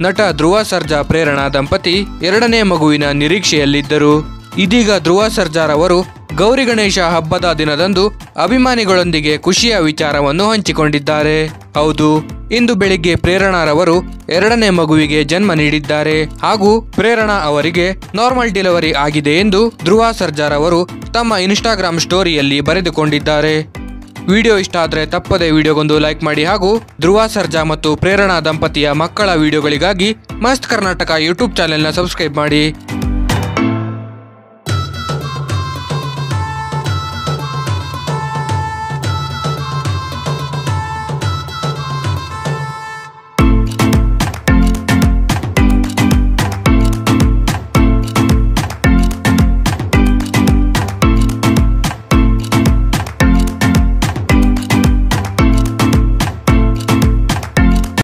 ನಟ ಧ್ರುವ ಸರ್ಜಾ ಪ್ರೇರಣಾ ದಂಪತಿ ಎರಡನೇ ಮಗುವಿನ ನಿರೀಕ್ಷೆಯಲ್ಲಿದ್ದರು. ಇದೀಗ ಧ್ರುವ ಸರ್ಜಾರವರು ಗೌರಿ ಗಣೇಶ ಹಬ್ಬದ ದಿನದಂದು ಅಭಿಮಾನಿಗಳೊಂದಿಗೆ ಖುಷಿಯ ವಿಚಾರವನ್ನು ಹಂಚಿಕೊಂಡಿದ್ದಾರೆ. ಹೌದು, ಇಂದು ಬೆಳಿಗ್ಗೆ ಪ್ರೇರಣಾರವರು ಎರಡನೇ ಮಗುವಿಗೆ ಜನ್ಮ ನೀಡಿದ್ದಾರೆ ಹಾಗೂ ಪ್ರೇರಣಾ ಅವರಿಗೆ ನಾರ್ಮಲ್ ಡೆಲಿವರಿ ಆಗಿದೆ ಎಂದು ಧ್ರುವ ಸರ್ಜಾರವರು ತಮ್ಮ ಇನ್ಸ್ಟಾಗ್ರಾಮ್ ಸ್ಟೋರಿಯಲ್ಲಿ ಬರೆದುಕೊಂಡಿದ್ದಾರೆ. ವಿಡಿಯೋ ಇಷ್ಟ ಆದರೆ ತಪ್ಪದೆ ವಿಡಿಯೋಗೊಂದು ಲೈಕ್ ಮಾಡಿ ಹಾಗೂ ಧ್ರುವ ಸರ್ಜಾ ಮತ್ತು ಪ್ರೇರಣಾ ದಂಪತಿಯ ಮಕ್ಕಳ ವಿಡಿಯೋಗಳಿಗಾಗಿ ಮಸ್ತ್ ಕರ್ನಾಟಕ ಯೂಟ್ಯೂಬ್ ಚಾನೆಲ್ನ ಸಬ್ಸ್ಕ್ರೈಬ್ ಮಾಡಿ.